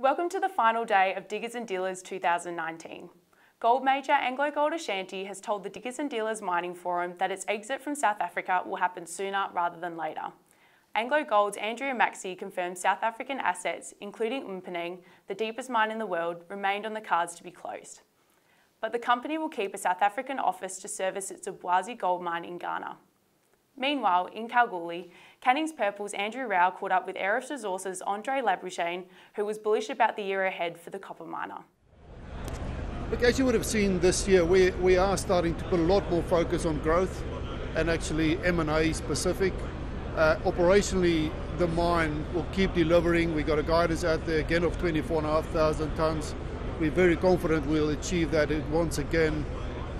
Welcome to the final day of Diggers and Dealers 2019. Gold major Anglo Gold Ashanti has told the Diggers and Dealers Mining Forum that its exit from South Africa will happen sooner rather than later. Anglo Gold's Andrea Maxey confirmed South African assets, including Mponeng, the deepest mine in the world, remained on the cards to be closed. But the company will keep a South African office to service its Obuasi gold mine in Ghana. Meanwhile, in Kalgoorlie, Canning's Purple's Andrew Rao caught up with Aeris Resources' Andre Labuschagne, who was bullish about the year ahead for the copper miner. Look, as you would have seen this year, we, we are starting to put a lot more focus on growth and actually M&A specific. Uh, operationally, the mine will keep delivering. We've got a guidance out there again of 24,500 tonnes. We're very confident we'll achieve that once again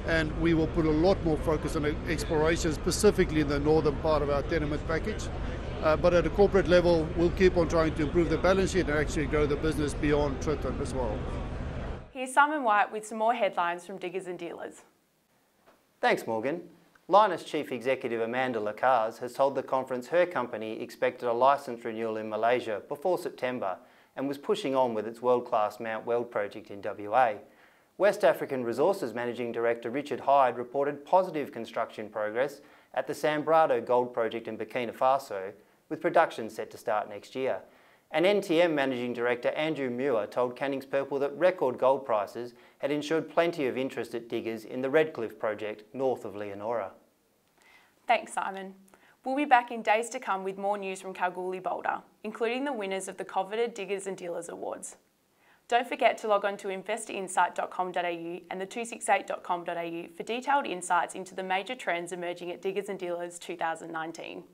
and we will put a lot more focus on exploration, specifically in the northern part of our tenement package. Uh, but at a corporate level, we'll keep on trying to improve the balance sheet and actually grow the business beyond Tritton as well. Here's Simon White with some more headlines from Diggers and Dealers. Thanks, Morgan. Lynas Chief Executive Amanda Lacaze has told the conference her company expected a licence renewal in Malaysia before September and was pushing on with its world-class Mount Weld project in WA. West African Resources Managing Director Richard Hyde reported positive construction progress at the Sanbrado Gold Project in Burkina Faso, with production set to start next year. And NTM Managing Director Andrew Muir told Canning's Purple that record gold prices had ensured plenty of interest at diggers in the Redcliffe project north of Leonora. Thanks, Simon. We'll be back in days to come with more news from Kalgoorlie Boulder, including the winners of the coveted Diggers and Dealers Awards. Don't forget to log on to investorinsight.com.au and the268.com.au for detailed insights into the major trends emerging at Diggers and Dealers 2019.